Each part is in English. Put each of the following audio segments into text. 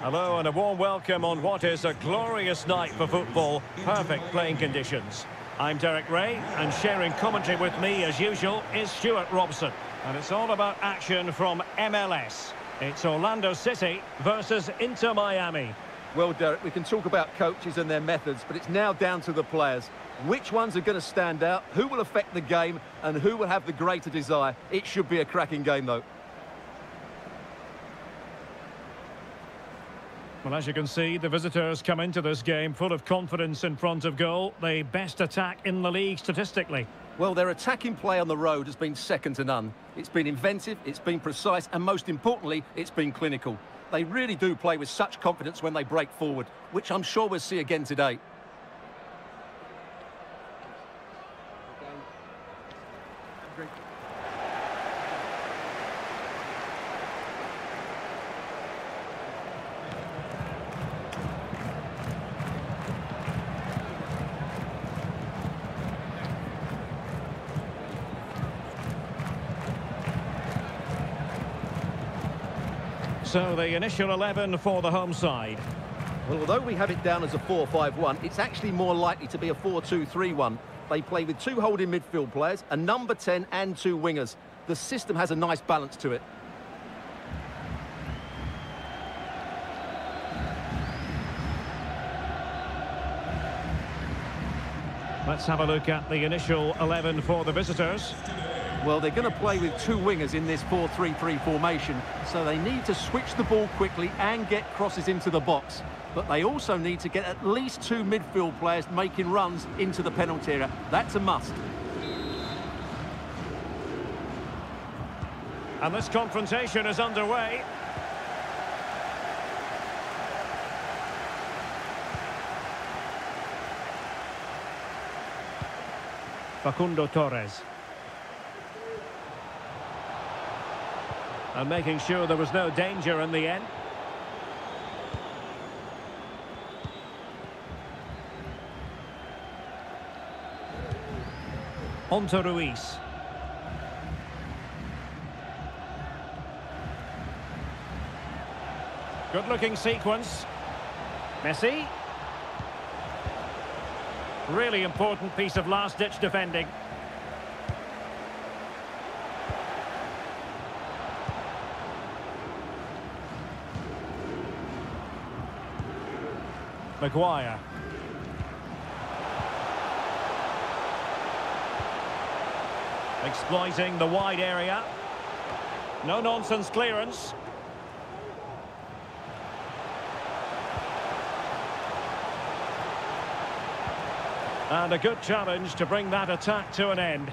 Hello and a warm welcome on what is a glorious night for football. Perfect playing conditions. I'm Derek Ray and sharing commentary with me as usual is Stuart Robson. And it's all about action from MLS. It's Orlando City versus Inter Miami. Well, Derek, we can talk about coaches and their methods, but it's now down to the players. Which ones are going to stand out, who will affect the game, and who will have the greater desire? It should be a cracking game, though. Well, as you can see, the visitors come into this game full of confidence in front of goal. The best attack in the league statistically. Well, their attacking play on the road has been second to none. It's been inventive, it's been precise, and most importantly, it's been clinical. They really do play with such confidence when they break forward, which I'm sure we'll see again today. So the initial 11 for the home side. Well, although we have it down as a 4-5-1, it's actually more likely to be a 4-2-3-1. They play with two holding midfield players, a number 10 and two wingers. The system has a nice balance to it. Let's have a look at the initial 11 for the visitors. Well, they're going to play with two wingers in this 4-3-3 formation, so they need to switch the ball quickly and get crosses into the box. But they also need to get at least two midfield players making runs into the penalty area. That's a must. And this confrontation is underway. Facundo Torres. And making sure there was no danger in the end. On to Ruiz. Good-looking sequence. Messi. Really important piece of last-ditch defending. McGuire. Exploiting the wide area. No-nonsense clearance. And a good challenge to bring that attack to an end.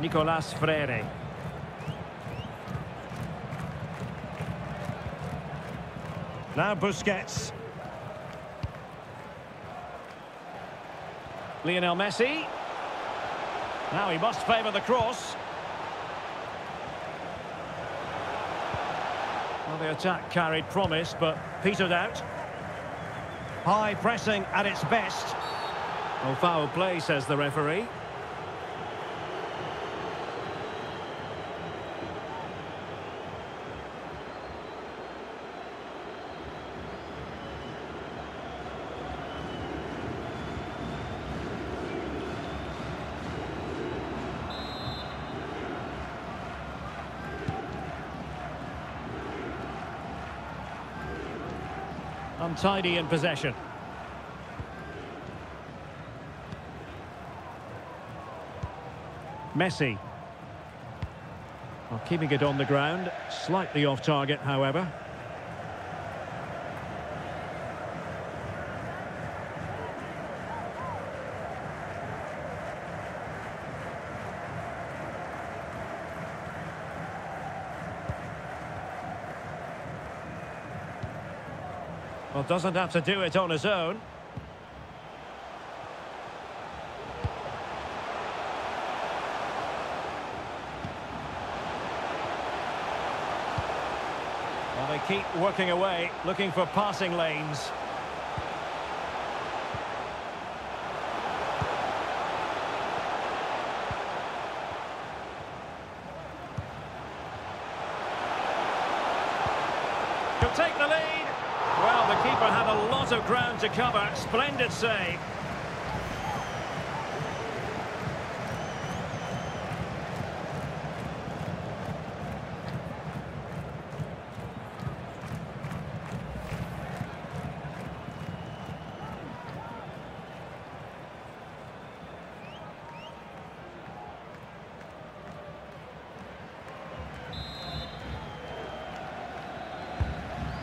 Nicolas Freire. Now Busquets. Lionel Messi. Now he must favour the cross. Well, the attack carried promise, but petered out. High pressing at its best. Well, foul play, says the referee. Untidy in possession. Messi. Well, keeping it on the ground. Slightly off target, however. Well, doesn't have to do it on his own. Well, they keep working away, looking for passing lanes. He'll take the lead. Well, the keeper had a lot of ground to cover. Splendid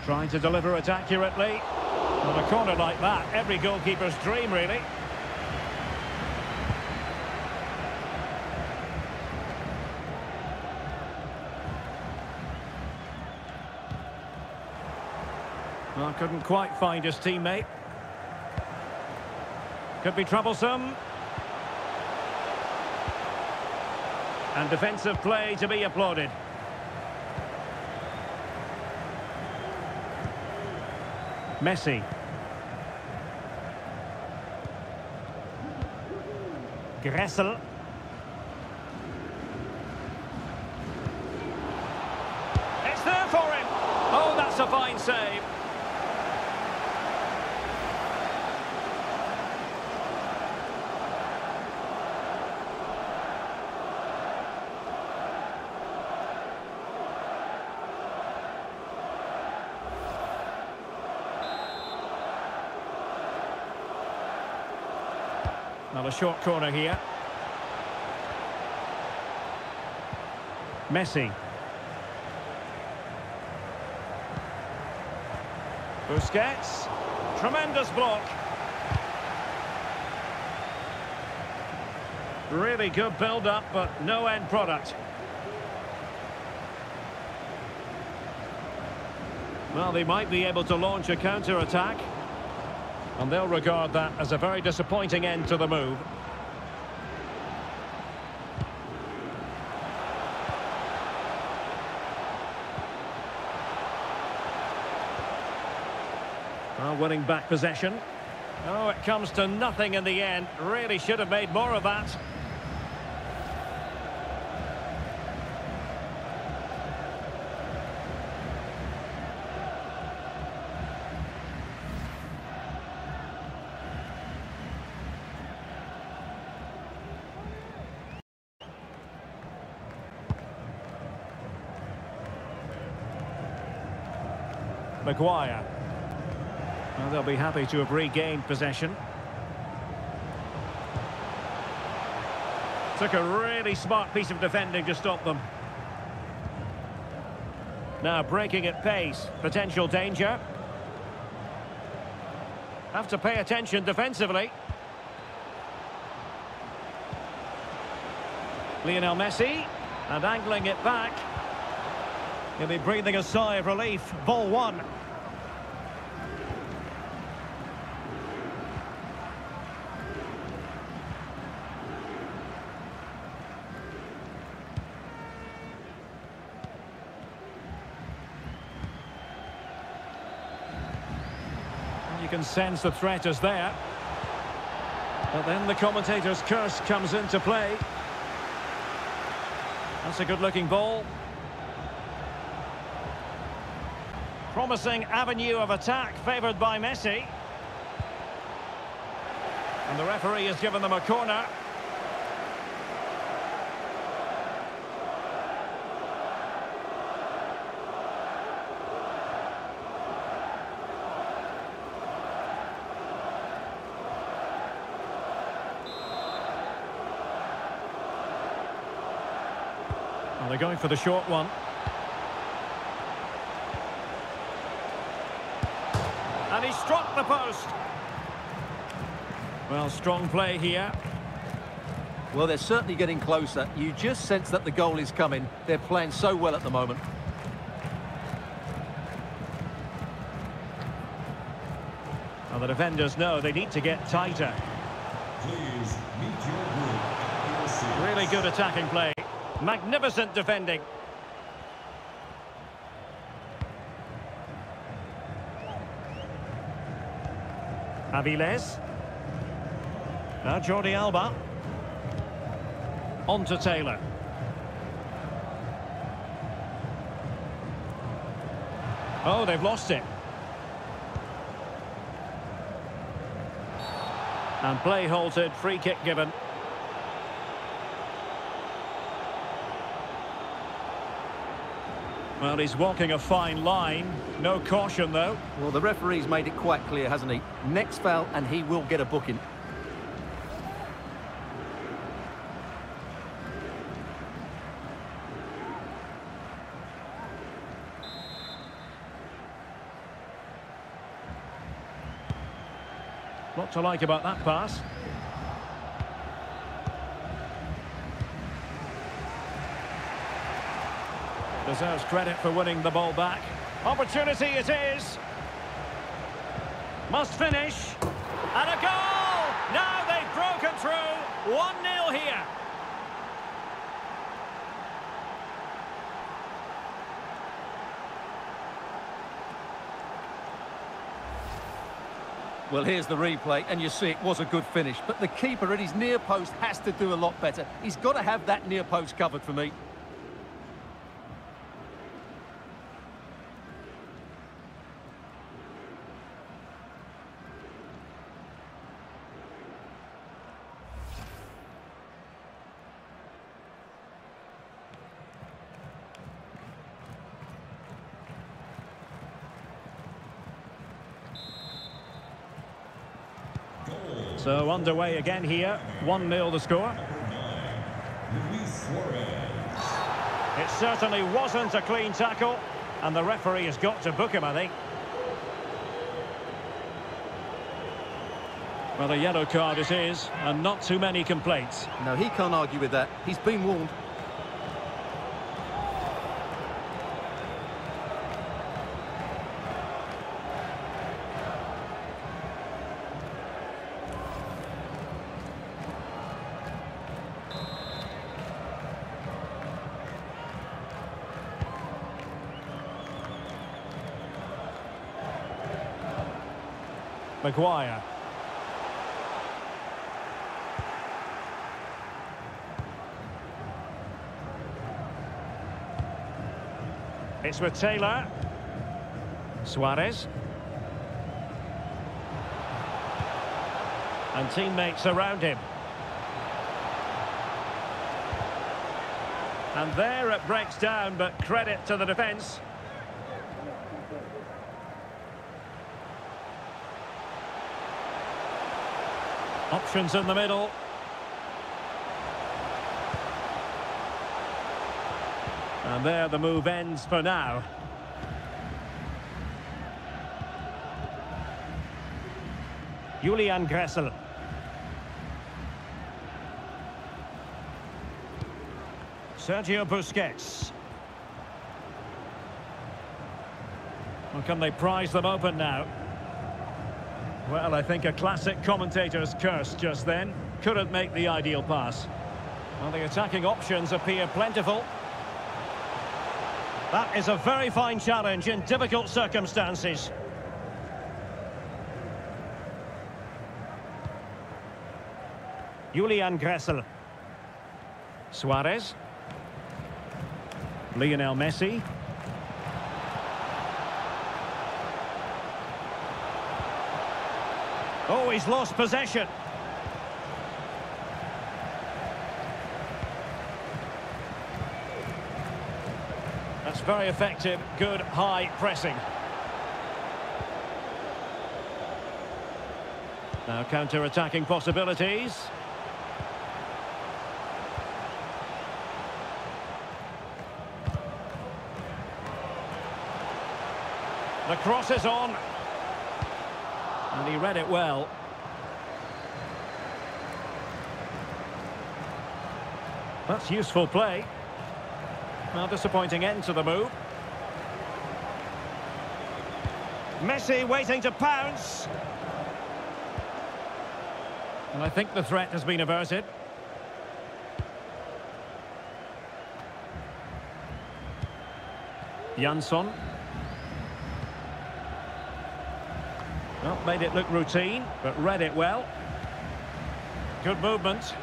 Trying to deliver it accurately. A corner like that, every goalkeeper's dream, really. Well, couldn't quite find his teammate. Could be troublesome. And defensive play to be applauded. Messi. Gressel. It's there for him. Oh, that's a fine save. A short corner here. Messi. Busquets. Tremendous block. Really good build-up, but no end product. Well, they might be able to launch a counter-attack. And they'll regard that as a very disappointing end to the move. Well, winning back possession. Oh, it comes to nothing in the end. Really should have made more of that. McGuire. Well, they'll be happy to have regained possession. Took a really smart piece of defending to stop them. Now breaking at pace, potential danger. Have to pay attention defensively. Lionel Messi, and angling it back. He'll be breathing a sigh of relief. Ball one. Can sense the threat is there. But then the commentator's curse comes into play. That's a good-looking ball. Promising avenue of attack favoured by Messi. And the referee has given them a corner. Well, they're going for the short one. And he struck the post. Well, strong play here. Well, they're certainly getting closer. You just sense that the goal is coming. They're playing so well at the moment. Well, the defenders know they need to get tighter. Really good attacking play. Magnificent defending. Aviles. Now Jordi Alba. On to Taylor. Oh, they've lost it. And play halted, free kick given. Well, he's walking a fine line. No caution, though. Well, the referee's made it quite clear, hasn't he? Next foul, and he will get a booking. What to like about that pass. Deserves credit for winning the ball back. Opportunity it is. Must finish. And a goal! Now they've broken through. 1-0 here. Well, here's the replay, and you see it was a good finish. But the keeper at his near post has to do a lot better. He's got to have that near post covered for me. So underway again here. 1-0 the score. It certainly wasn't a clean tackle. And the referee has got to book him, I think. Well, a yellow card it is, and not too many complaints. No, he can't argue with that. He's been warned. McGuire. It's with Taylor. Suarez. And teammates around him. And there it breaks down, but credit to the defence. Options in the middle. And there the move ends for now. Julian Gressel. Sergio Busquets. Well, can they prize them open now? Well, I think a classic commentator's curse just then. Couldn't make the ideal pass. Well, the attacking options appear plentiful. That is a very fine challenge in difficult circumstances. Julian Gressel. Suarez. Lionel Messi. Oh, he's lost possession. That's very effective, good high pressing. Now counter-attacking possibilities. The cross is on. And he read it well. That's useful play. Well, disappointing end to the move. Messi waiting to pounce. And I think the threat has been averted. Jansson. Well, made it look routine, but read it well. Good movement.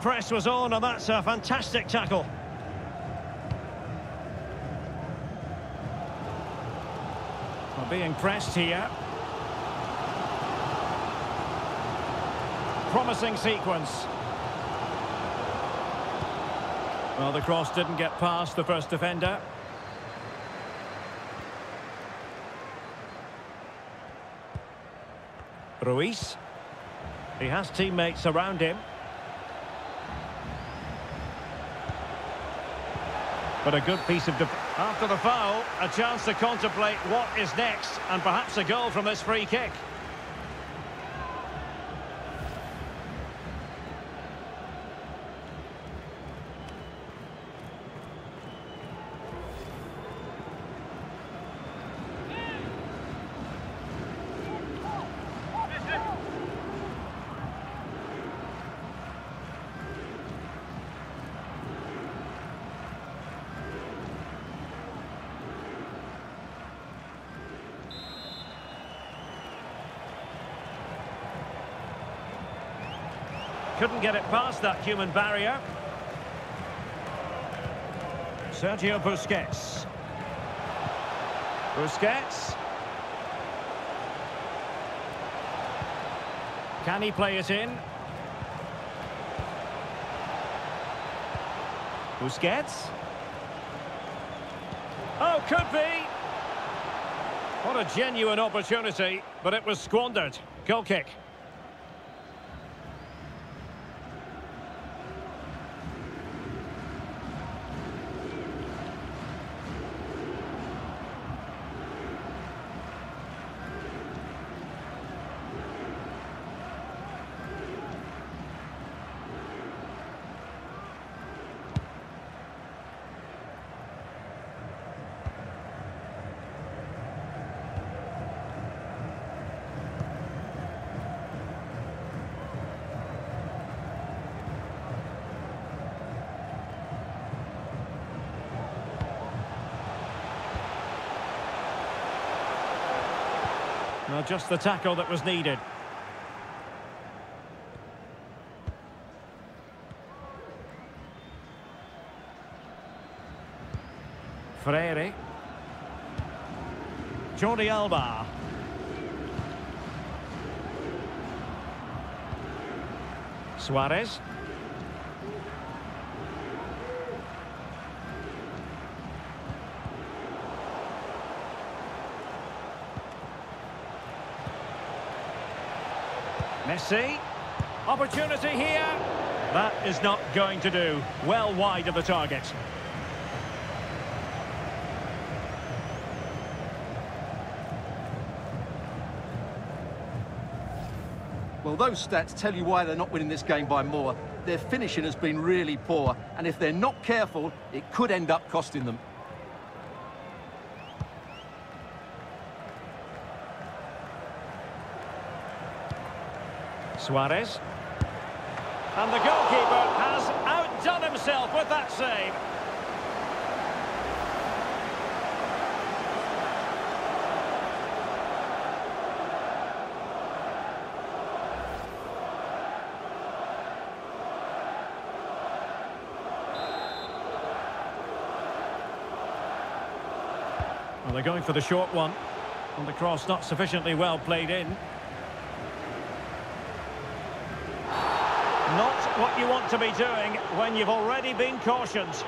Press was on, and that's a fantastic tackle. We're being pressed here. Promising sequence. Well, the cross didn't get past the first defender. Ruiz. He has teammates around him. But a good piece of... After the foul, a chance to contemplate what is next, and perhaps a goal from this free kick. Couldn't get it past that human barrier. Sergio Busquets. Busquets. Can he play it in? Busquets. Oh, could be. What a genuine opportunity, but it was squandered. Goal kick. Well, just the tackle that was needed. Freire. Jordi Alba. Suarez. Messi. Opportunity here. That is not going to do. Well wide of the target. Well, those stats tell you why they're not winning this game by more. Their finishing has been really poor, and if they're not careful, it could end up costing them. Suarez. And the goalkeeper has outdone himself with that save. Well, they're going for the short one. And the cross not sufficiently well played in. Not what you want to be doing when you've already been cautioned.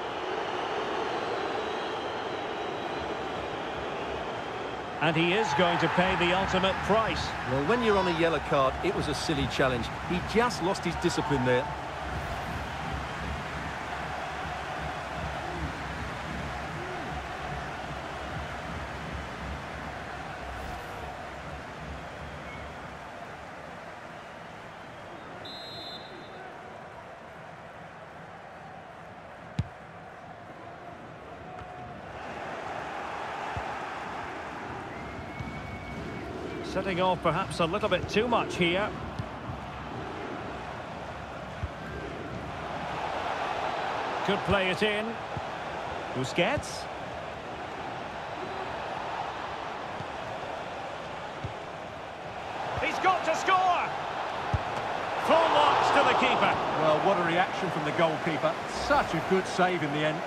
And he is going to pay the ultimate price. Well, when you're on a yellow card, it was a silly challenge. He just lost his discipline there. Off perhaps a little bit too much here. Could play it in. Busquets. He's got to score! Full marks to the keeper. Well, what a reaction from the goalkeeper. Such a good save in the end.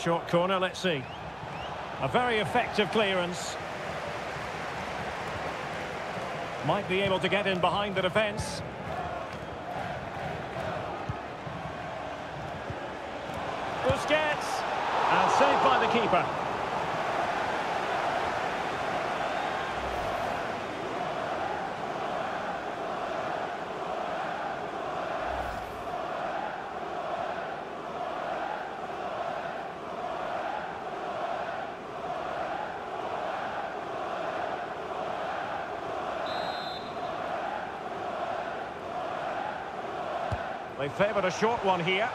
Short corner, let's see. A very effective clearance. Might be able to get in behind the defence. Busquets. And saved by the keeper. Favoured a short one here.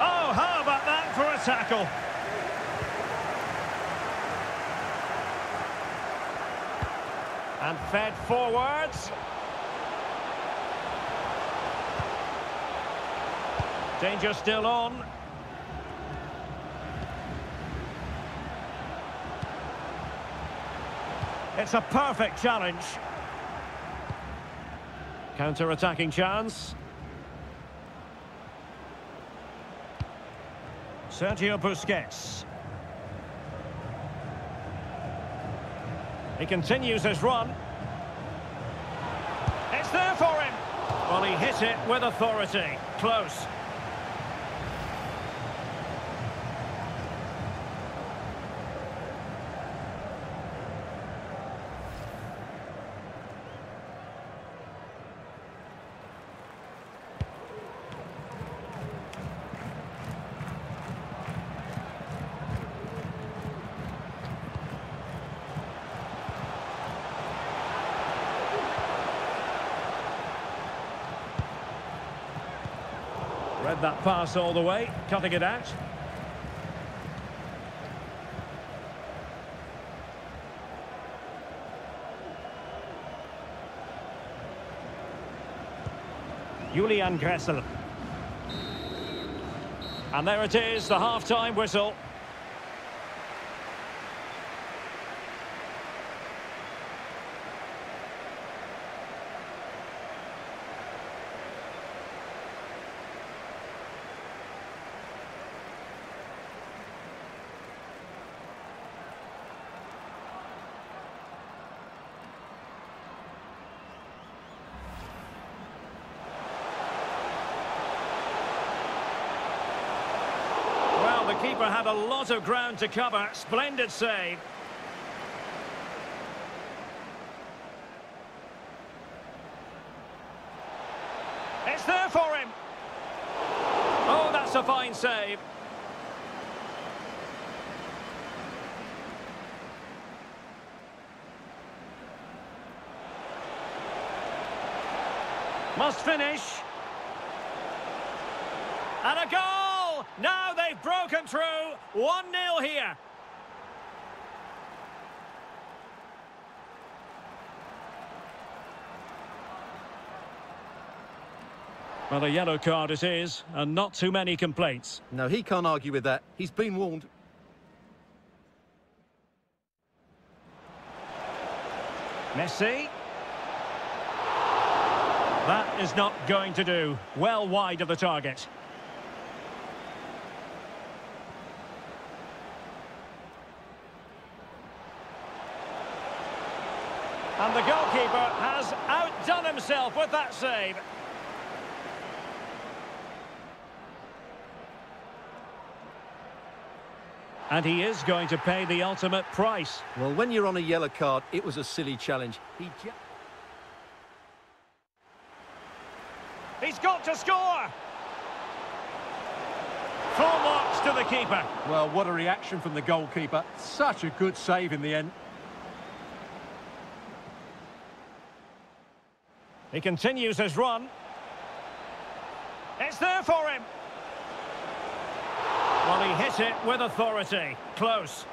Oh, how about that for a tackle? And fed forwards. Danger still on. It's a perfect challenge. Counter-attacking chance. Sergio Busquets. He continues his run. It's there for him. Well, he hit it with authority. Close. Pass all the way, cutting it out. Julian Gressel. And there it is, the half-time whistle. Well, the keeper had a lot of ground to cover. Splendid save. It's there for him. Oh, that's a fine save. Must finish. And a goal! Now they've broken through. 1-0 here. Well, a yellow card it is, and not too many complaints. No, he can't argue with that. He's been warned. Messi. That is not going to do. Well wide of the target. And the goalkeeper has outdone himself with that save. And he is going to pay the ultimate price. Well, when you're on a yellow card, it was a silly challenge. He ju- He's got to score! Full marks to the keeper. Well, what a reaction from the goalkeeper. Such a good save in the end. He continues his run. It's there for him. Well, he hit it with authority. Close.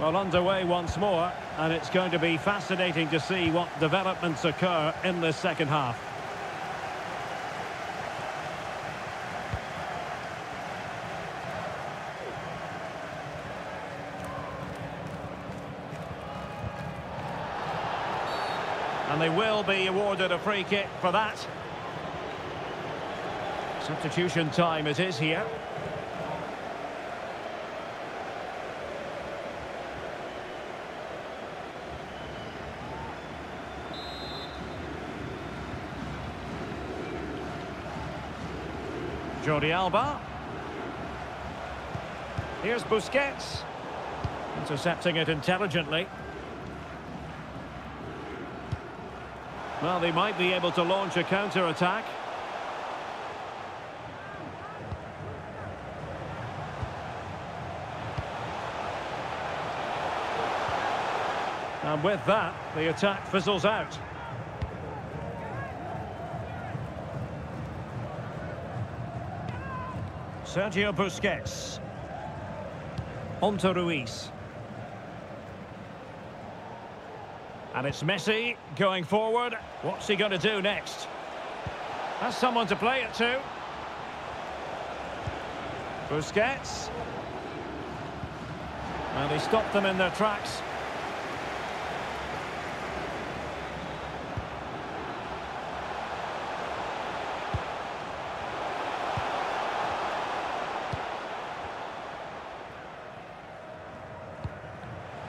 Well, underway once more, and it's going to be fascinating to see what developments occur in this second half. And they will be awarded a free kick for that. Substitution time it is here. Jordi Alba. Here's Busquets. Intercepting it intelligently. Well, they might be able to launch a counter-attack. And with that, the attack fizzles out. Sergio Busquets. On to Ruiz. And it's Messi going forward. What's he going to do next? Has someone to play it to. Busquets. And he stopped them in their tracks.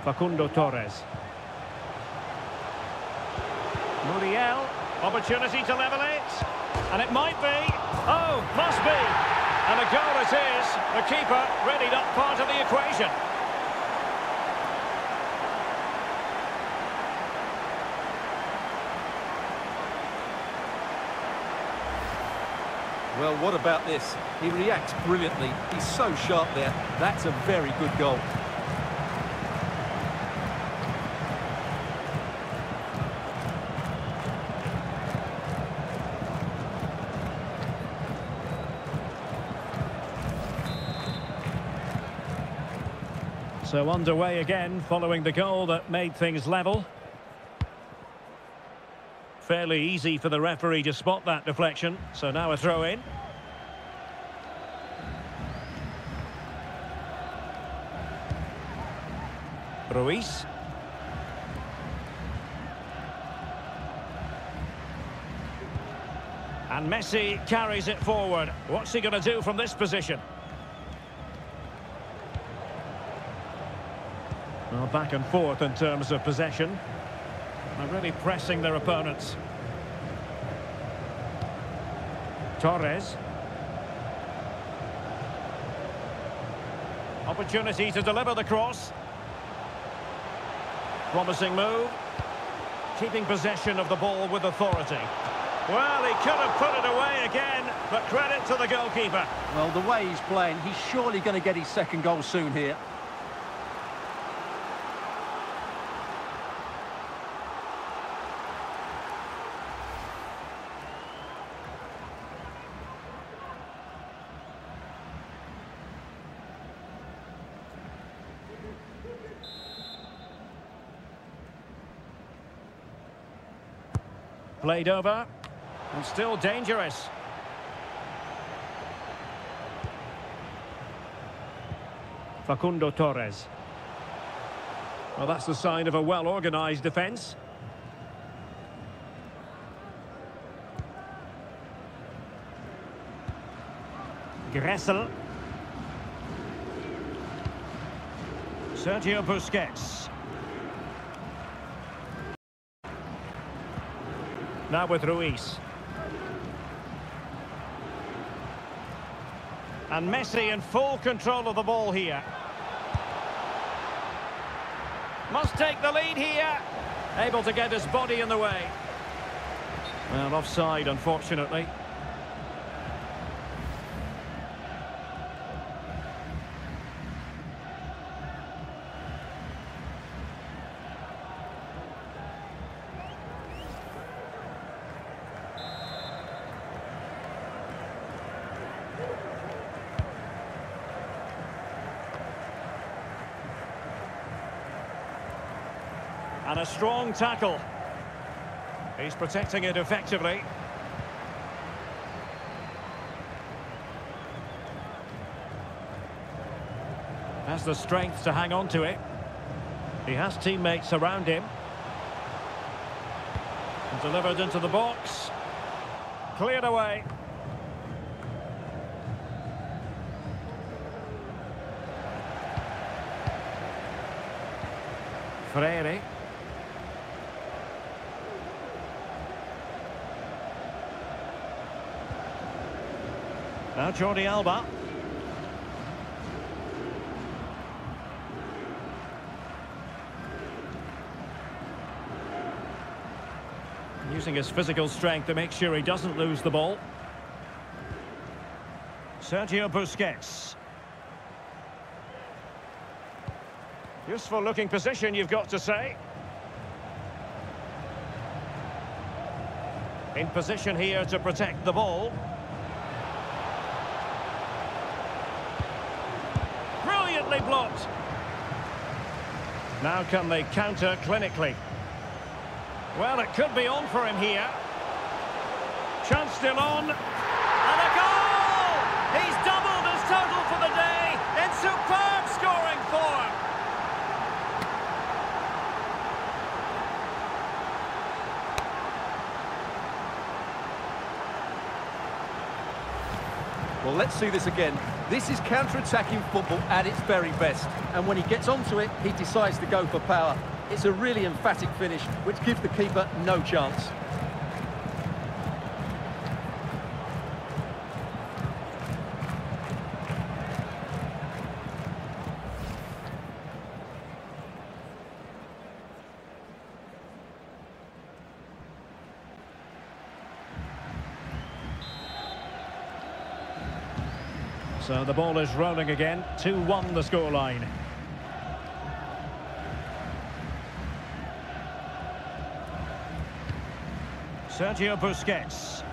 Facundo Torres. Muriel, opportunity to level it. And it might be. Oh, must be. And a goal it is. The keeper ready up part of the equation. Well, what about this? He reacts brilliantly. He's so sharp there. That's a very good goal. So underway again following the goal that made things level. Fairly easy for the referee to spot that deflection. So now a throw in. Ruiz. And Messi carries it forward. What's he going to do from this position? Well, back and forth in terms of possession. They're really pressing their opponents. Torres. Opportunity to deliver the cross. Promising move. Keeping possession of the ball with authority. Well, he could have put it away again, but credit to the goalkeeper. Well, the way he's playing, he's surely going to get his second goal soon here. Played over. And still dangerous. Facundo Torres. Well, that's the sign of a well-organised defence. Gressel. Sergio Busquets. Now with Ruiz. And Messi in full control of the ball here. Must take the lead here. Able to get his body in the way. Well, offside, unfortunately. Strong tackle. He's protecting it effectively. Has the strength to hang on to it. He has teammates around him. And delivered into the box. Cleared away. Freire. Now Jordi Alba. Using his physical strength to make sure he doesn't lose the ball. Sergio Busquets. Useful looking position, you've got to say. In position here to protect the ball. Brilliantly blocked. Now can they counter clinically? Well, it could be on for him here. Chance still on. And a goal! He's doubled his total for the day in superb scoring form. Well, let's see this again. This is counter-attacking football at its very best. And when he gets onto it, he decides to go for power. It's a really emphatic finish, which gives the keeper no chance. Ball is rolling again. 2-1 the scoreline. Sergio Busquets.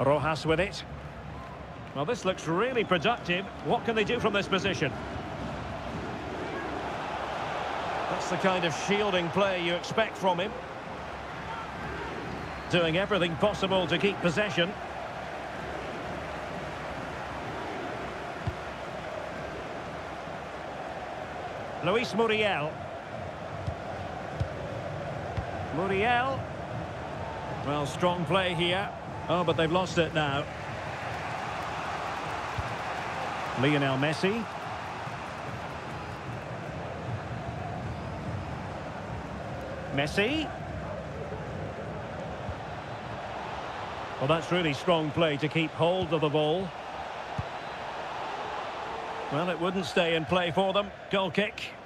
Rojas with it. Well, this looks really productive. What can they do from this position? That's the kind of shielding play you expect from him. Doing everything possible to keep possession. Luis Muriel. Muriel. Well, strong play here. Oh, but they've lost it now. Lionel Messi. Messi. Well, that's really strong play to keep hold of the ball. Well, it wouldn't stay in play for them. Goal kick.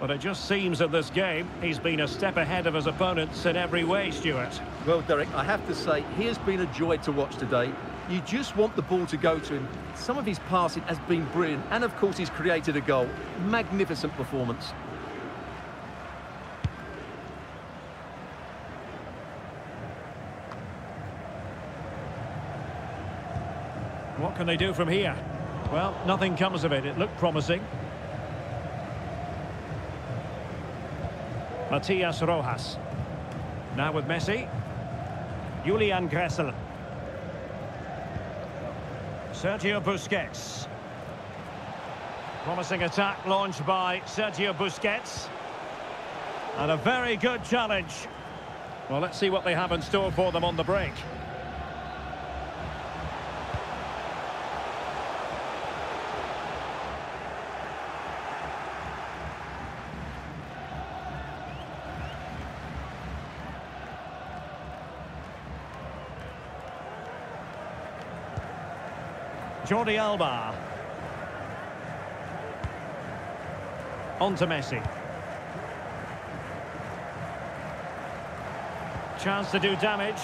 But it just seems that this game, he's been a step ahead of his opponents in every way, Stuart. Well, Derek, I have to say, he has been a joy to watch today. You just want the ball to go to him. Some of his passing has been brilliant. And, of course, he's created a goal. Magnificent performance. What can they do from here? Well, nothing comes of it. It looked promising. Matias Rojas. Now with Messi. Julian Gressel. Sergio Busquets. Promising attack launched by Sergio Busquets. And a very good challenge. Well, let's see what they have in store for them on the break. Jordi Alba. On to Messi. Chance to do damage.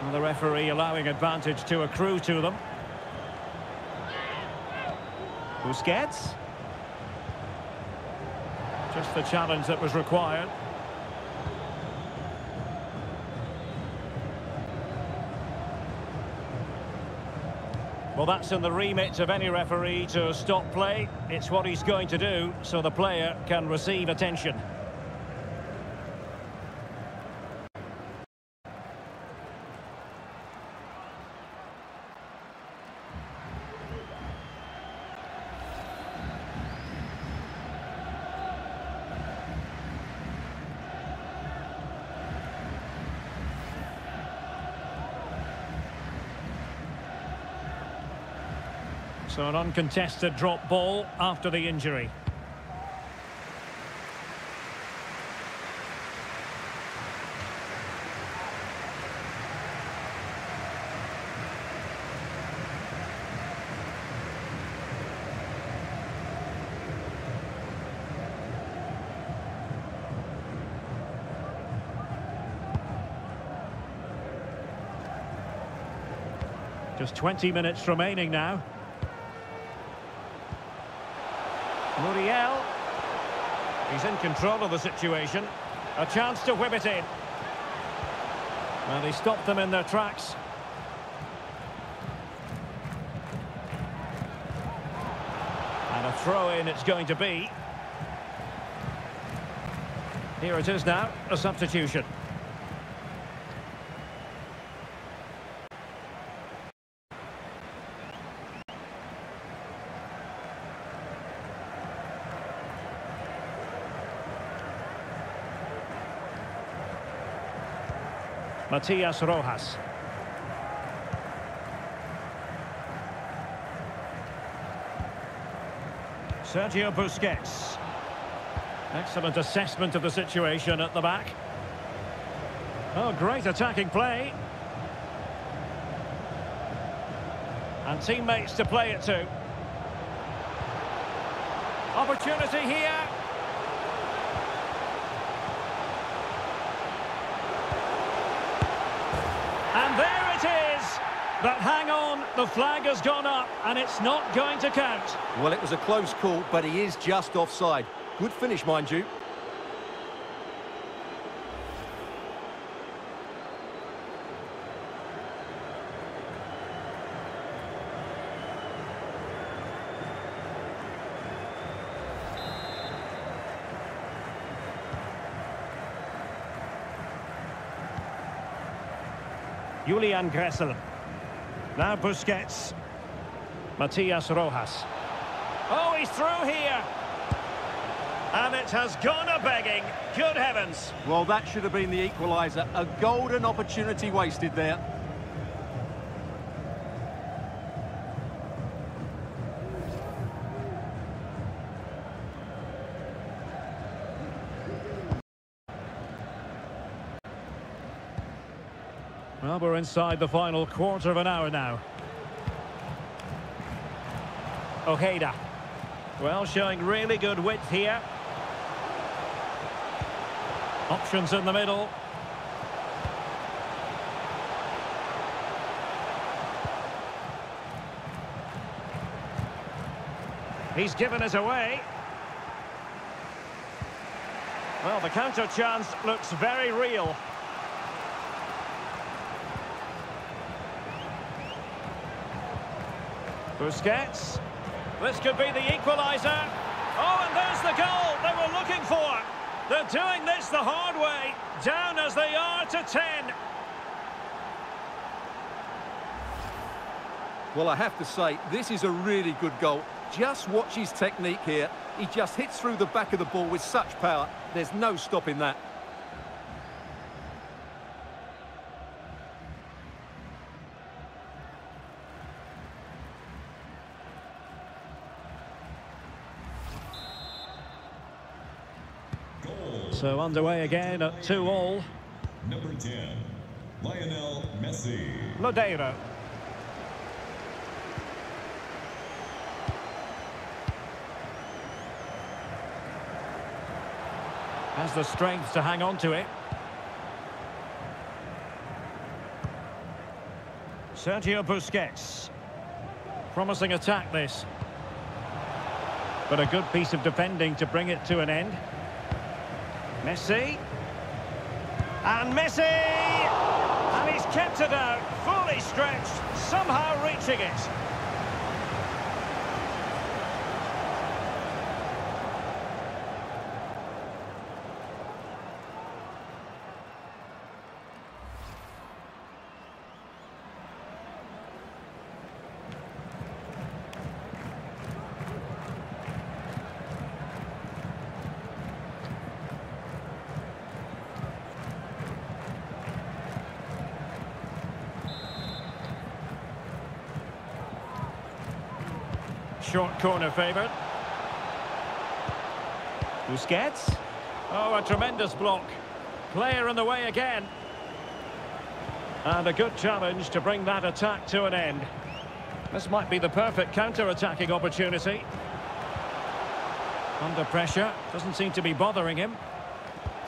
And the referee allowing advantage to accrue to them. Busquets. Just the challenge that was required. Well, that's in the remit of any referee to stop play. It's what he's going to do, so the player can receive attention. So an uncontested drop ball after the injury. Just 20 minutes remaining now. Muriel. In control of the situation. A chance to whip it in. And he stopped them in their tracks. And a throw-in it's going to be. Here it is now, a substitution. Matias Rojas. Sergio Busquets. Excellent assessment of the situation at the back. Oh, great attacking play. And teammates to play it to. Opportunity here. But hang on, the flag has gone up and it's not going to count. Well, it was a close call, but he is just offside. Good finish, mind you. Julian Gressel. Now Busquets. Matias Rojas. Oh, he's through here. And it has gone a-begging. Good heavens. Well, that should have been the equaliser. A golden opportunity wasted there. We're inside the final quarter of an hour now. Ojeda. Well, showing really good width here. Options in the middle. He's given it away. Well, the counter chance looks very real. Busquets. This could be the equaliser. Oh, and there's the goal they were looking for. They're doing this the hard way. Down as they are to 10. Well, I have to say, this is a really good goal. Just watch his technique here. He just hits through the back of the ball with such power. There's no stopping that. So underway again at 2 all. Number 10, Lionel Messi. Lodeiro. Has the strength to hang on to it. Sergio Busquets. Promising attack this. But a good piece of defending to bring it to an end. Messi. And Messi! And he's kept it out, fully stretched, somehow reaching it. Short corner favoured. Busquets. Oh, a tremendous block. Player in the way again. And a good challenge to bring that attack to an end. This might be the perfect counter-attacking opportunity. Under pressure, doesn't seem to be bothering him.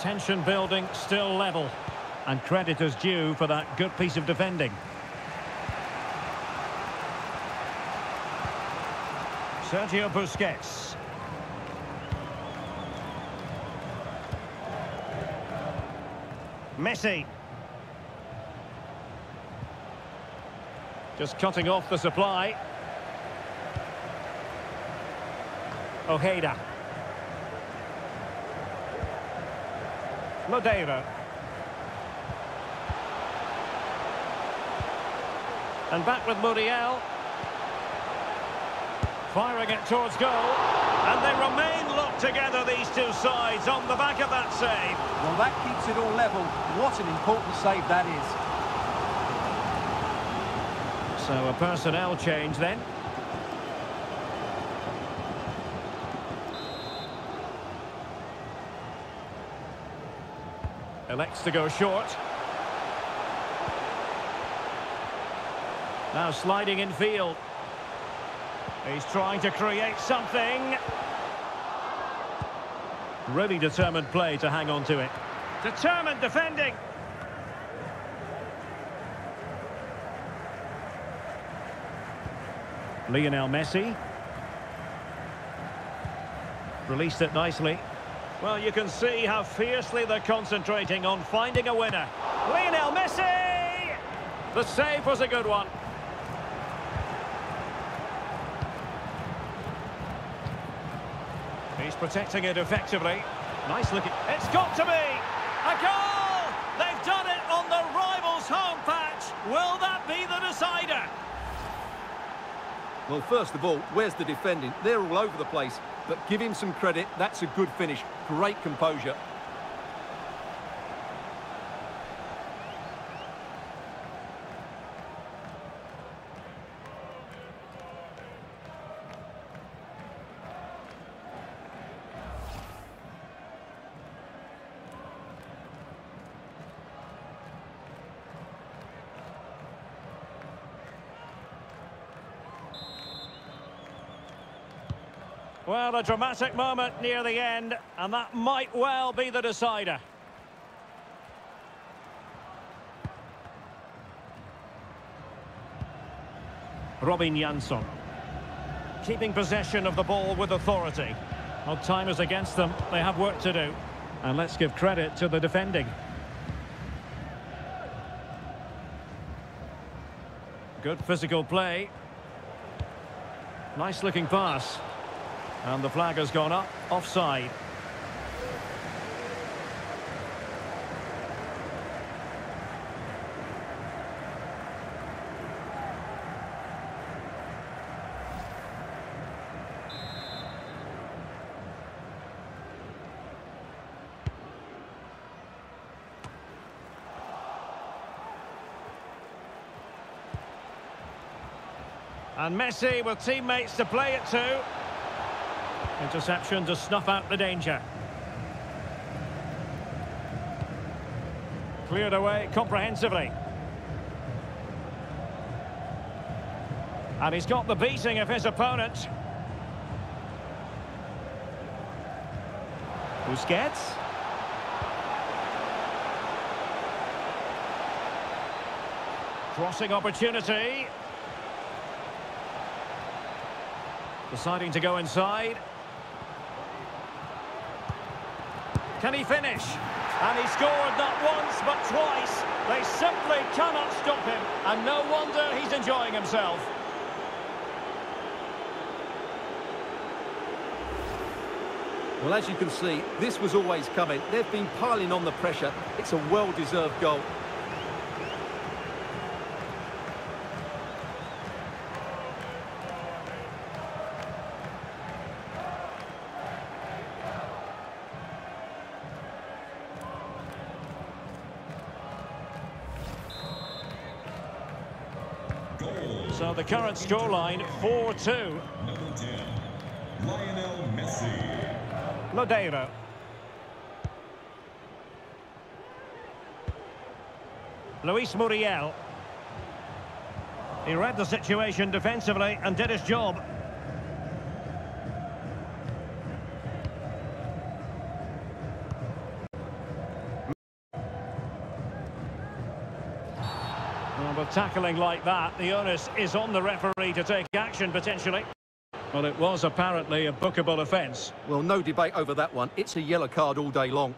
Tension building, still level. And credit is due for that good piece of defending. Sergio Busquets. Messi. Just cutting off the supply. Ojeda. Lodeiro. And back with Muriel. Firing it towards goal. And they remain locked together, these two sides, on the back of that save. Well, that keeps it all level. What an important save that is. So a personnel change then. Elects to go short. Now sliding in field. He's trying to create something. Really determined play to hang on to it. Determined defending. Lionel Messi. Released it nicely. Well, you can see how fiercely they're concentrating on finding a winner. Lionel Messi! The save was a good one. Protecting it effectively. Nice looking. It's got to be! A goal! They've done it on the rivals' home patch. Will that be the decider? Well, first of all, where's the defending? They're all over the place. But give him some credit. That's a good finish. Great composure. Well, a dramatic moment near the end, and that might well be the decider. Robin Jansson. Keeping possession of the ball with authority. Well, time is against them. They have work to do. And let's give credit to the defending. Good physical play. Nice looking pass. And the flag has gone up, offside. And Messi with teammates to play it to. Interception to snuff out the danger. Cleared away comprehensively. And he's got the beating of his opponent. Busquets. Crossing opportunity. Deciding to go inside. Can he finish? And he scored not once but twice. They simply cannot stop him. And no wonder he's enjoying himself. Well, as you can see, this was always coming. They've been piling on the pressure. It's a well-deserved goal. Current scoreline, 4-2. Number 10, Lionel Messi. Lodeiro. Luis Muriel. He read the situation defensively and did his job. Tackling like that, the onus is on the referee to take action potentially. Well, it was apparently a bookable offence. Well, no debate over that one. It's a yellow card all day long.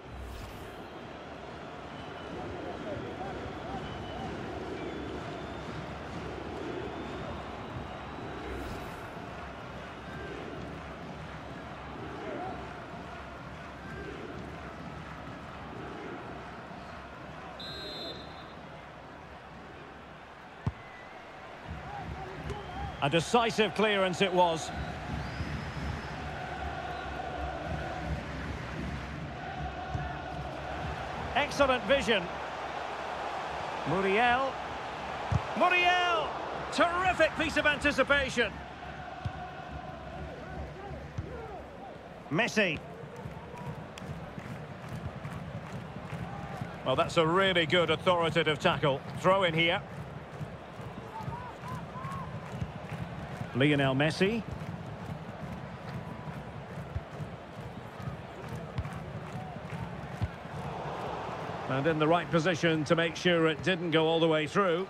A decisive clearance it was. Excellent vision. Muriel. Muriel! Terrific piece of anticipation. Messi. Well, that's a really good authoritative tackle. Throw in here. Lionel Messi. And in the right position to make sure it didn't go all the way through.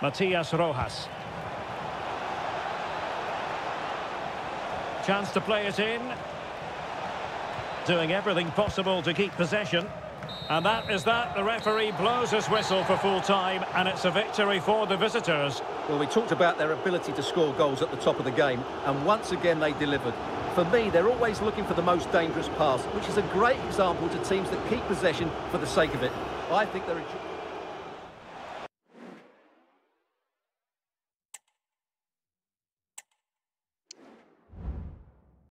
Matias Rojas. Chance to play it in. Doing everything possible to keep possession. And that is that. The referee blows his whistle for full time, and it's a victory for the visitors. Well, we talked about their ability to score goals at the top of the game, and once again they delivered. For me, they're always looking for the most dangerous pass, which is a great example to teams that keep possession for the sake of it. I think they're...